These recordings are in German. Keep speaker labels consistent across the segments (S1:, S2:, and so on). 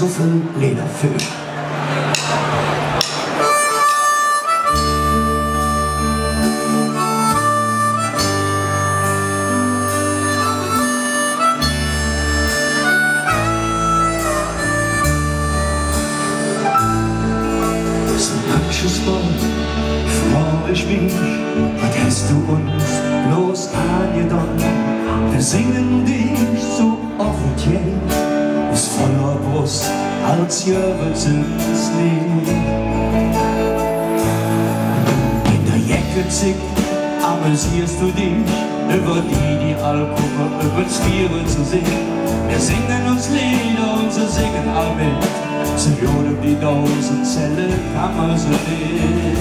S1: so viel Leder für. manches Mal frage ich mich, was hast du uns bloß angetan? Wir singen dich so offiziell, aus voller Brust, als ins Lied. In der Jacke zick, amüsierst du dich, über die, die Alkohol übers Vieren zu singen. Wir singen uns Lieder und sie singen all mit. Sie hören die Dosenzelle, man so nehmen.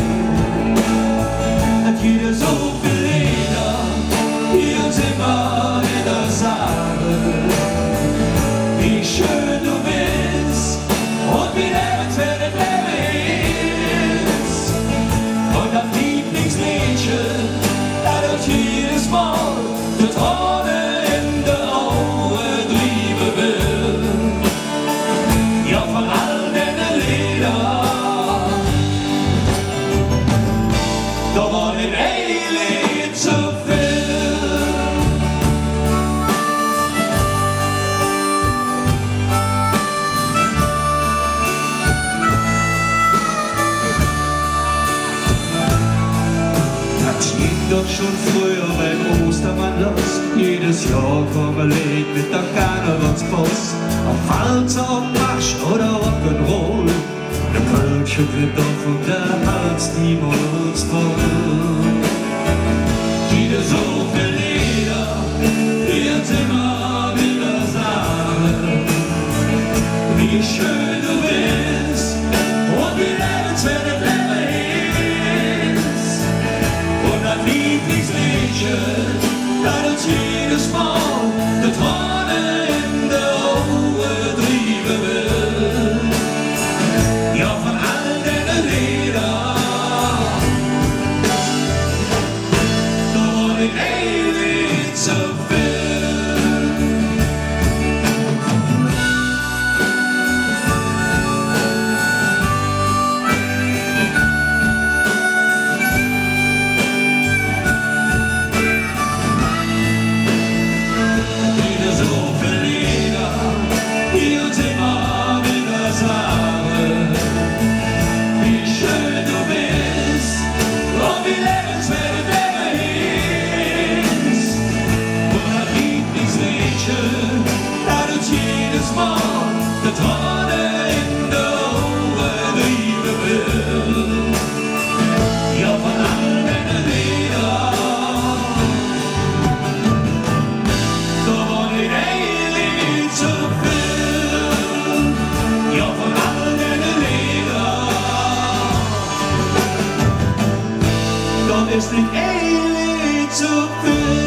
S1: Schon früher beim Ostermann los. Jedes Jahr kommen Lied mit der Karnevalspost. Auf Walzer, auf Marsch oder Rock'n'Roll. Der Kölsche wird auf und der Hals uns voll. Jede so viel Lieder wird immer wieder sagen, wie schön should. Mal der Träne in